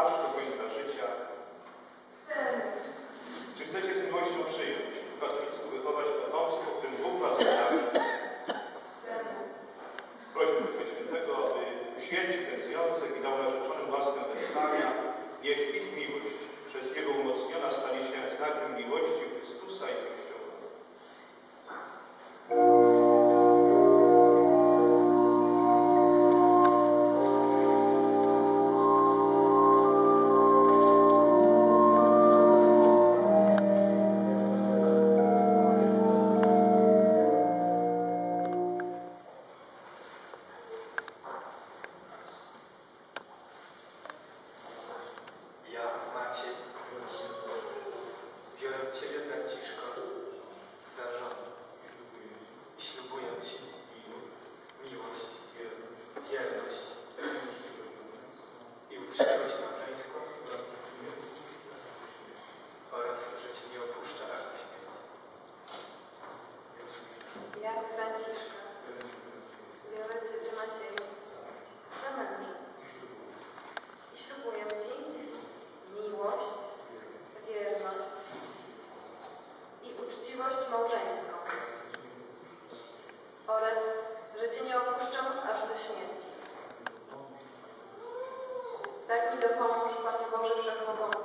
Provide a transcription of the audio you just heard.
aż do końca życia. Czy chcecie z miłością przyjąć w katolicy wychować potomstwo, którym Bóg was obdarzy? Prośmy ten związek i dał narzeczonym łaskę hardship Ty dopomóż, Panie Boże Wszechmogący.